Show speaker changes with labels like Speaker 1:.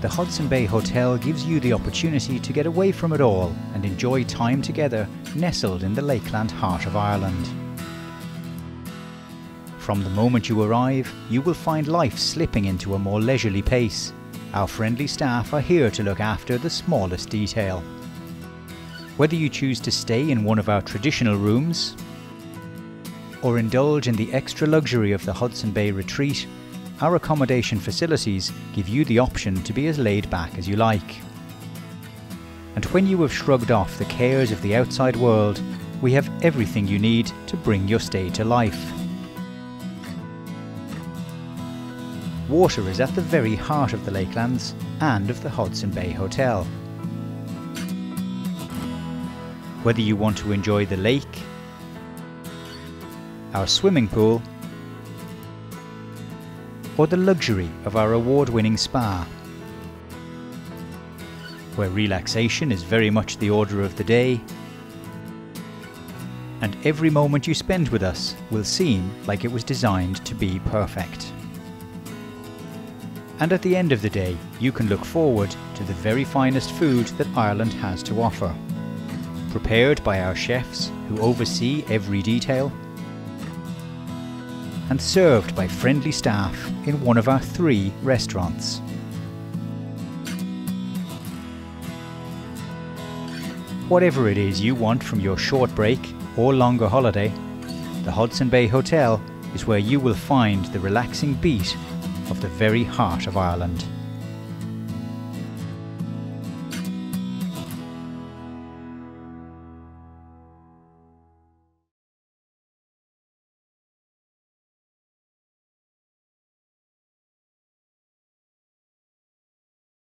Speaker 1: the Hodson Bay Hotel gives you the opportunity to get away from it all and enjoy time together nestled in the lakeland heart of Ireland. From the moment you arrive, you will find life slipping into a more leisurely pace. Our friendly staff are here to look after the smallest detail. Whether you choose to stay in one of our traditional rooms or indulge in the extra luxury of the Hodson Bay Retreat, our accommodation facilities give you the option to be as laid back as you like. And when you have shrugged off the cares of the outside world, we have everything you need to bring your stay to life. Water is at the very heart of the Lakelands and of the Hodson Bay Hotel. Whether you want to enjoy the lake, our swimming pool, or the luxury of our award-winning spa, where relaxation is very much the order of the day, and every moment you spend with us will seem like it was designed to be perfect. And at the end of the day, you can look forward to the very finest food that Ireland has to offer. Prepared by our chefs who oversee every detail, and served by friendly staff in one of our three restaurants. Whatever it is you want from your short break or longer holiday, the Hodson Bay Hotel is where you will find the relaxing beat of the very heart of Ireland.